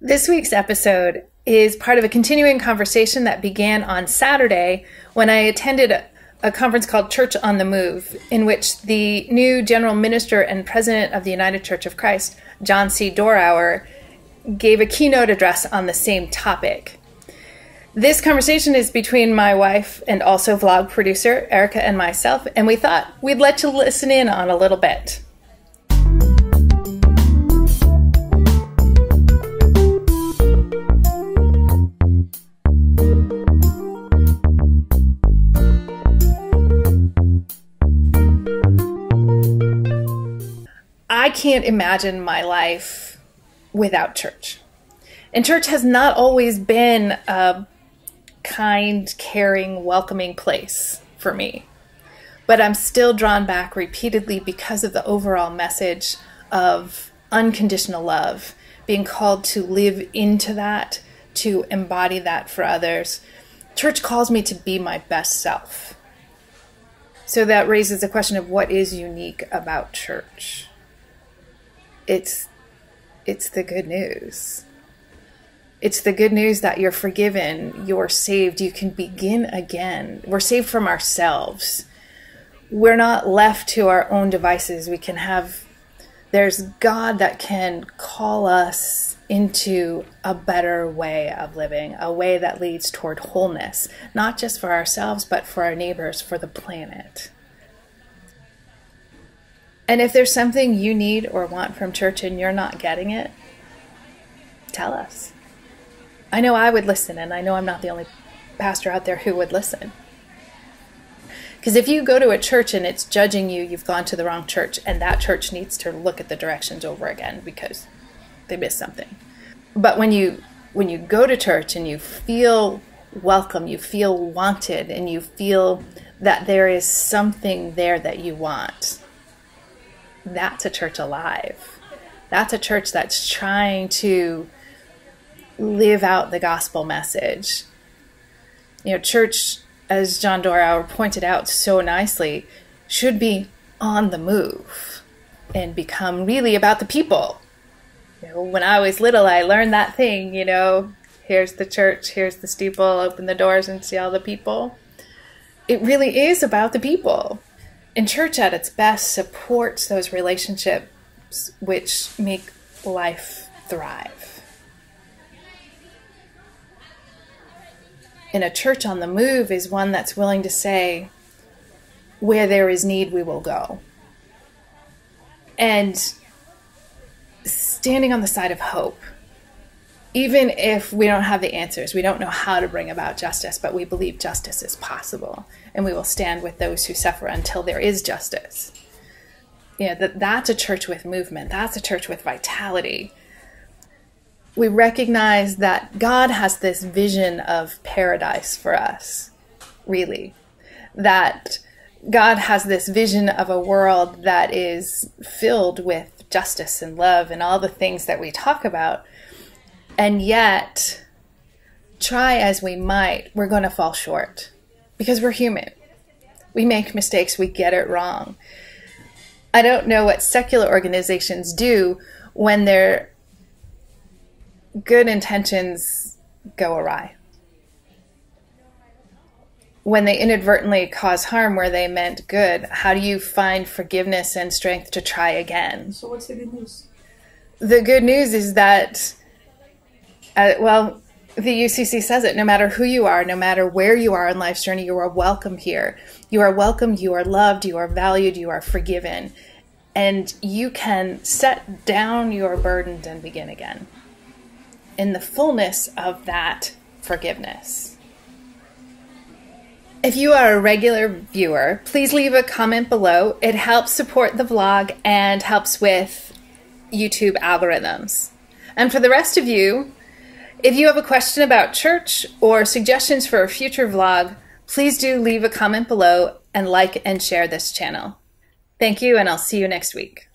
This week's episode is part of a continuing conversation that began on Saturday when I attended a, a, conference called Church on the Move, in which the new general minister and president of the United Church of Christ, John C. Dorhauer, gave a keynote address on the same topic. This conversation is between my wife and also vlog producer Erika and myself, and we thought we'd let you listen in on a little bit. Can't imagine my life without church. And church has not always been a kind, caring, welcoming place for me. But I'm still drawn back repeatedly because of the overall message of unconditional love, being called to live into that, to embody that for others. Church calls me to be my best self. So that raises the question of what is unique about church. It's it's the good news. It's the good news that you're forgiven, you're saved, you can begin again. We're saved from ourselves. We're not left to our own devices. We can have, there's God that can call us into a better way of living, a way that leads toward wholeness, not just for ourselves, but for our neighbors, for the planet. And if there's something you need or want from church and you're not getting it, tell us. I know I would listen, and I know I'm not the only pastor out there who would listen. Because if you go to a church and it's judging you, you've gone to the wrong church, and that church needs to look at the directions over again because they missed something. But when you when you go to church and you feel welcome, you feel wanted, and you feel that there is something there that you want, that's a church alive. That's a church that's trying to live out the gospel message. You know, church, as John Dorhauer pointed out so nicely, should be on the move and become really about the people. You know, when I was little, I learned that thing, you know, here's the church, here's the steeple, open the doors and see all the people. It really is about the people. And church at its best supports those relationships which make life thrive. in a church on the move is one that's willing to say, where there is need, we will go. And standing on the side of hope, even if we don't have the answers, we don't know how to bring about justice, but we believe justice is possible, and we will stand with those who suffer until there is justice. You know, that, that's a church with movement, that's a church with vitality we recognize that God has this vision of paradise for us, really. That God has this vision of a world that is filled with justice and love and all the things that we talk about. And yet, try as we might, we're going to fall short because we're human. We make mistakes, we get it wrong. I don't know what secular organizations do when their good intentions go awry. When they inadvertently cause harm where they meant good, how do you find forgiveness and strength to try again? So, what's the good news? The good news is that, uh, well, the UCC says it no matter who you are, no matter where you are in life's journey, you are welcome here. You are welcome, you are loved, you are valued, you are forgiven. And you can set down your burdens and begin again in the fullness of that forgiveness. If you are a regular viewer, please leave a comment below. It helps support the vlog and helps with YouTube algorithms. And for the rest of you, if you have a question about church or suggestions for a future vlog, please do leave a comment below and like and share this channel. Thank you, and I'll see you next week.